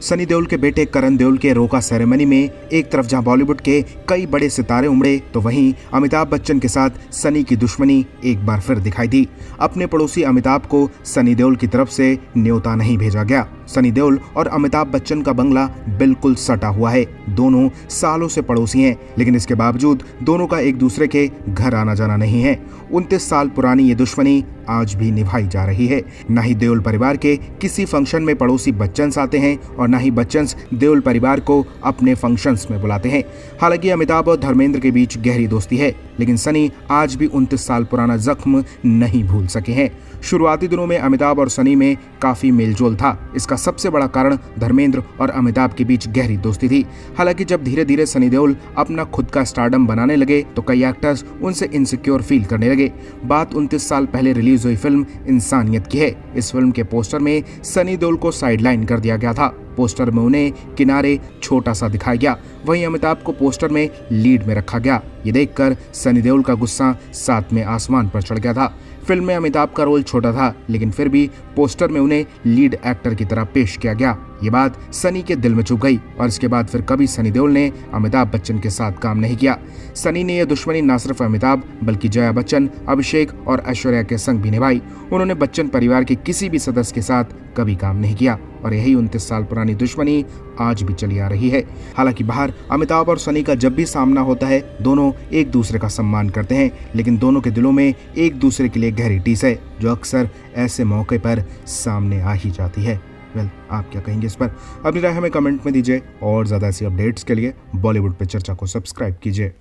सनी देओल के बेटे करण देओल के रोका सेरेमनी में एक तरफ़ जहाँ बॉलीवुड के कई बड़े सितारे उमड़े तो वहीं अमिताभ बच्चन के साथ सनी की दुश्मनी एक बार फिर दिखाई दी। अपने पड़ोसी अमिताभ को सनी देओल की तरफ़ से न्योता नहीं भेजा गया। सनी देओल और अमिताभ बच्चन का बंगला बिल्कुल सटा हुआ है। दोनों सालों से पड़ोसी हैं, लेकिन इसके बावजूद दोनों का एक दूसरे के घर आना जाना नहीं है। उनतीस साल पुरानी ये दुश्मनी आज भी निभाई जा रही है। न ही देओल परिवार के किसी फ़ंक्शन में पड़ोसी बच्चन आते हैं और न ही बच्चन देओल परिवार को अपने फ़ंक्शंस में बुलाते हैं। हालाँकि अमिताभ और धर्मेंद्र के बीच गहरी दोस्ती है। लेकिन सनी आज भी उनतीस साल पुराना जख्म नहीं भूल सके हैं। शुरुआती दिनों में अमिताभ और सनी में काफ़ी मेलजोल था। इसका सबसे बड़ा कारण धर्मेंद्र और अमिताभ के बीच गहरी दोस्ती थी। हालाँकि जब धीरे धीरे सनी देओल अपना खुद का स्टारडम बनाने लगे तो कई एक्टर्स उनसे इनसिक्योर फील करने लगे। बात उनतीस साल पहले रिलीज़ हुई फ़िल्म इंसानियत की है। इस फ़िल्म के पोस्टर में सनी देओल को साइडलाइन कर दिया गया था। पोस्टर में उन्हें किनारे छोटा सा दिखाया गया। वहीं अमिताभ को पोस्टर में लीड में रखा गया। ये देखकर सनी देओल का गुस्सा साथ में आसमान पर चढ़ गया था। फ़िल्म में अमिताभ का रोल छोटा था, लेकिन फिर भी पोस्टर में उन्हें लीड एक्टर की तरह पेश किया गया। ये बात सनी के दिल में चुप गई और इसके बाद फिर कभी सनी देओल ने अमिताभ बच्चन के साथ काम नहीं किया। सनी ने यह दुश्मनी न सिर्फ़ अमिताभ, बल्कि जया बच्चन, अभिषेक और ऐश्वर्या के संग भी निभाई। उन्होंने बच्चन परिवार के किसी भी सदस्य के साथ कभी काम नहीं किया और यही उनतीस साल पुरानी दुश्मनी आज भी चली आ रही है। हालाँकि बाहर अमिताभ और सनी का जब भी सामना होता है, दोनों एक दूसरे का सम्मान करते हैं, लेकिन दोनों के दिलों में एक दूसरे के लिए गहरी टीस है, जो अक्सर ऐसे मौके पर सामने आ ही जाती है। वेल, आप क्या कहेंगे इस पर? अपनी राय हमें कमेंट में दीजिए, और ज़्यादा ऐसी अपडेट्स के लिए बॉलीवुड पर चर्चा को सब्सक्राइब कीजिए।